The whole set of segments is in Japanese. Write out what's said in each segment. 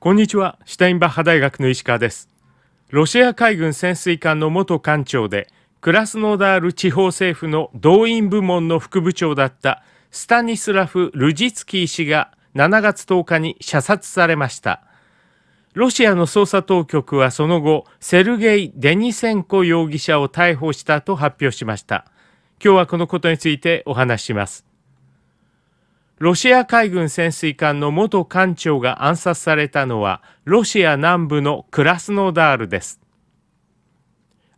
こんにちは、シュタインバッハ大学の石川です。ロシア海軍潜水艦の元艦長で、クラスノダール地方政府の動員部門の副部長だったスタニスラフ・ルジツキー氏が7月10日に射殺されました。ロシアの捜査当局はその後、セルゲイ・デニセンコ容疑者を逮捕したと発表しました。今日はこのことについてお話します。ロシア海軍潜水艦の元艦長が暗殺されたのはロシア南部のクラスノダールです。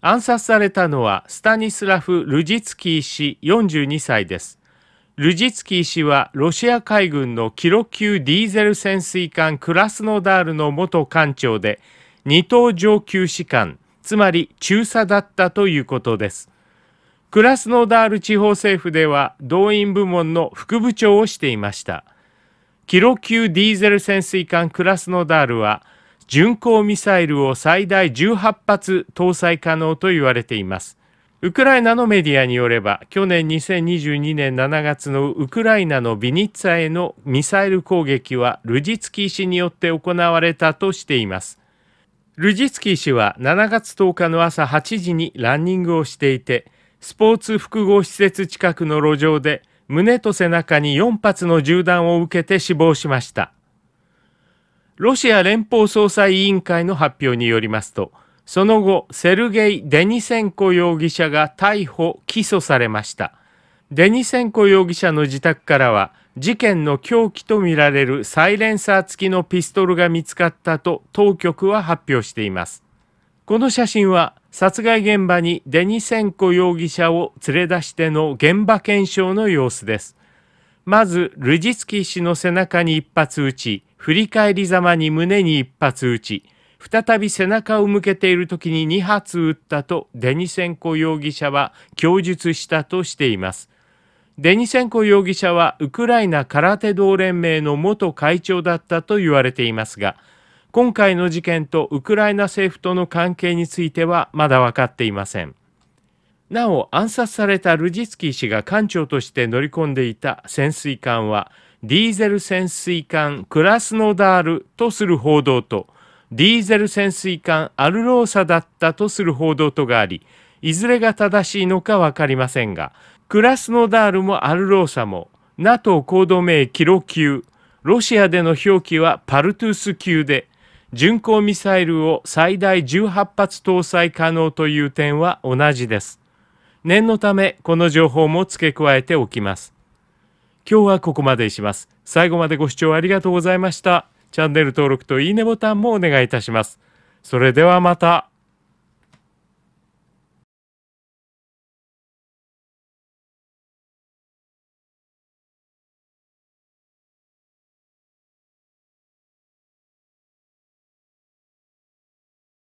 暗殺されたのはスタニスラフ・ルジツキー氏42歳です。ルジツキー氏はロシア海軍のキロ級ディーゼル潜水艦クラスノダールの元艦長で二等上級士官、つまり中佐だったということです。クラスノダール地方政府では動員部門の副部長をしていました。キロ級ディーゼル潜水艦クラスノダールは巡航ミサイルを最大18発搭載可能と言われています。ウクライナのメディアによれば去年2022年7月のウクライナのビニッツァへのミサイル攻撃はルジツキー氏によって行われたとしています。ルジツキー氏は7月10日の朝8時にランニングをしていてスポーツ複合施設近くの路上で胸と背中に4発の銃弾を受けて死亡しました。ロシア連邦捜査委員会の発表によりますと、その後、セルゲイ・デニセンコ容疑者が逮捕・起訴されました。デニセンコ容疑者の自宅からは、事件の凶器とみられるサイレンサー付きのピストルが見つかったと当局は発表しています。この写真は殺害現場にデニセンコ容疑者を連れ出しての現場検証の様子です。まず、ルジツキ氏の背中に一発撃ち、振り返りざまに胸に一発撃ち、再び背中を向けている時に2発撃ったとデニセンコ容疑者は供述したとしています。デニセンコ容疑者はウクライナ空手道連盟の元会長だったと言われていますが、今回の事件とウクライナ政府との関係についてはまだ分かっていません。なお暗殺されたルジツキー氏が艦長として乗り込んでいた潜水艦はディーゼル潜水艦クラスノダールとする報道とディーゼル潜水艦アルローサだったとする報道とがありいずれが正しいのか分かりませんがクラスノダールもアルローサも NATO コード名キロ級ロシアでの表記はパルトゥース級で巡航ミサイルを最大18発搭載可能という点は同じです。念のためこの情報も付け加えておきます。今日はここまでにします。最後までご視聴ありがとうございました。チャンネル登録といいねボタンもお願いいたします。それではまた。